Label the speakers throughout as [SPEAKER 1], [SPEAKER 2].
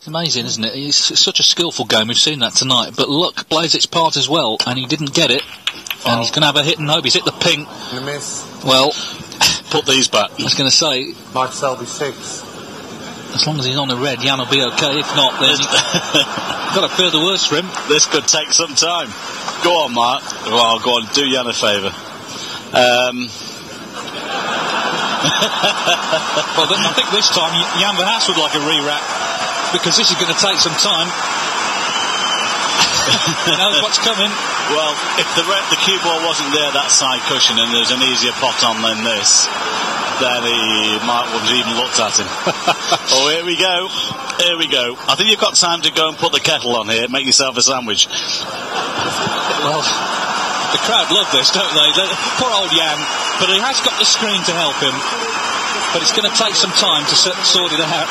[SPEAKER 1] It's amazing, isn't it? It's such a skillful game. We've seen that tonight. But luck plays its part as well, and he didn't get it. And he's going to have a hit and hope. He's hit the pink.
[SPEAKER 2] And a miss.
[SPEAKER 1] Well,
[SPEAKER 3] Put these back.
[SPEAKER 1] I was going to say,
[SPEAKER 2] Might Selby six.
[SPEAKER 1] as long as he's on the red, Jan will be okay. If not, then got to fear the worst for him.
[SPEAKER 3] This could take some time. Go on, Mark. Well, go on, do Jan a favour. Um,
[SPEAKER 1] Well, then I think this time Jan Van Verhaas would like a re-rack because this is going to take some time. knows what's coming.
[SPEAKER 3] well, if the re- the cue ball wasn't there, that side cushion, and there's an easier pot on than this, then he might wouldn't even looked at him. oh, here we go. Here we go. I think you've got time to go and put the kettle on here, make yourself a sandwich.
[SPEAKER 1] Well, the crowd love this, don't they? The- Poor old Jan, but he has got the screen to help him. But it's going to take some time to sort it out.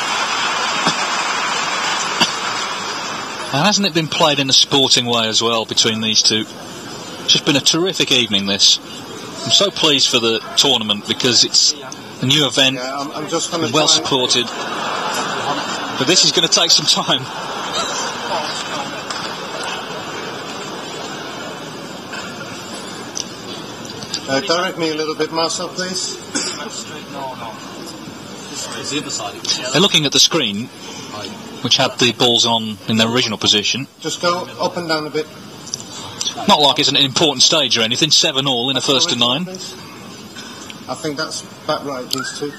[SPEAKER 1] And hasn't it been played in a sporting way as well between these two? It's just been a terrific evening, this. I'm so pleased for the tournament because it's a new event,
[SPEAKER 2] Yeah, I'm, I'm just going to
[SPEAKER 1] well supported. But this is going to take some time.
[SPEAKER 2] Uh, direct me a little bit, Marcel, please.
[SPEAKER 1] They're looking at the screen, which had the balls on in their original position.
[SPEAKER 2] Just go up and down a bit.
[SPEAKER 1] Not like it's an important stage or anything. Seven all in a first to nine.
[SPEAKER 2] Please. I think that's about right, these two.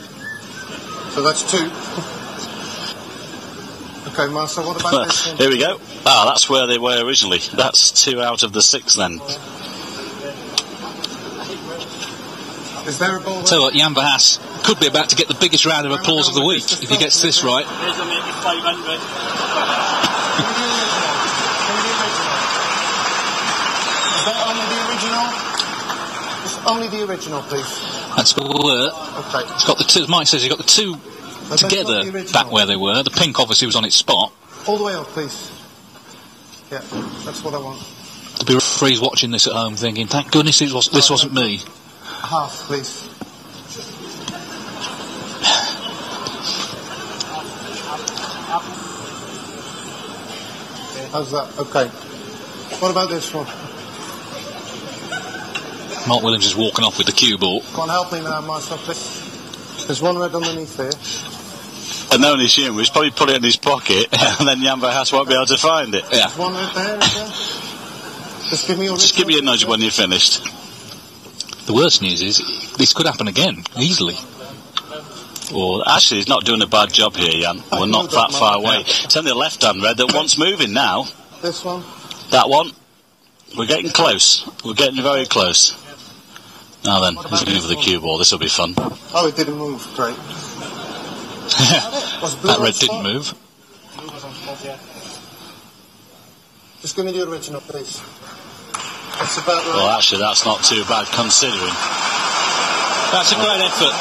[SPEAKER 2] So that's two. okay, Marcel, what about this one?
[SPEAKER 3] Here we go. Ah, that's where they were originally. That's two out of the six then.
[SPEAKER 2] Is there a ball?
[SPEAKER 1] Tell what, Jan Verhaas could be about to get the biggest round of applause of the week if he gets this right.
[SPEAKER 2] Is that only the original? It's only the original, please.
[SPEAKER 1] That's where uh,
[SPEAKER 2] Okay.
[SPEAKER 1] it's got the two. Mike says he's got the two
[SPEAKER 2] that's
[SPEAKER 1] together
[SPEAKER 2] the
[SPEAKER 1] back where they were. The pink obviously was on its spot.
[SPEAKER 2] All the way up, please. Yeah, that's what I want.
[SPEAKER 1] The be referees watching this at home thinking, thank goodness was, this wasn't me.
[SPEAKER 2] Half, please. How's that? Okay. What about this one?
[SPEAKER 1] Mark Williams is walking off with the cue ball.
[SPEAKER 2] Go on, help me now, Marcel, please. There's one red underneath here.
[SPEAKER 3] And knowing his humour, he's probably put it in his pocket, and then Jan Verhaas won't be able to find it.
[SPEAKER 1] Yeah.
[SPEAKER 2] There's one red there, is there? Just give me your
[SPEAKER 3] Just give me a nudge when you're finished.
[SPEAKER 1] The worst news is this could happen again easily.
[SPEAKER 3] Well, actually, he's not doing a bad job here, Jan. We're not
[SPEAKER 2] that,
[SPEAKER 3] that far
[SPEAKER 2] Mark.
[SPEAKER 3] away. It's only the left-hand red that wants moving now.
[SPEAKER 2] This one.
[SPEAKER 3] That one. We're getting close. We're getting very close. Now then, let's move the cue ball. This will be fun.
[SPEAKER 2] Oh, it didn't move. Great.
[SPEAKER 1] That red didn't move.
[SPEAKER 2] Just give me the original, please. That's about right.
[SPEAKER 3] Well, actually, that's not too bad considering.
[SPEAKER 1] That's a great effort.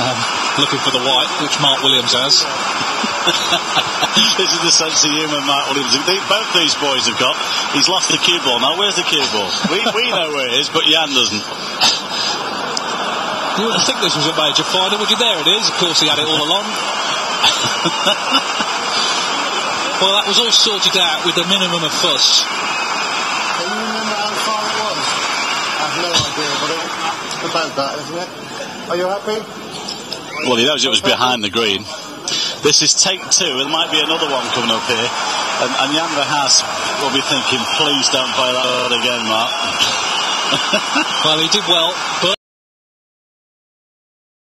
[SPEAKER 1] Um, looking for the white, which Mark Williams has.
[SPEAKER 3] this is the sense of humour Mark Williams. They, both these boys have got. He's lost the cue ball. Now, where's the cue ball? We, we know where it is, but Jan doesn't.
[SPEAKER 1] You wouldn't think this was a major final, would you? There it is. Of course, he had it all along. well, that was all sorted out with a minimum of fuss.
[SPEAKER 2] Can you remember how far it was? I have no idea, but it, it's about that, isn't it? Are you happy?
[SPEAKER 3] Well, he knows it was behind the green. This is take two. There might be another one coming up here. And, and Jan Verhaas will be thinking, please don't play that again, Mark.
[SPEAKER 1] Well, he did well, but.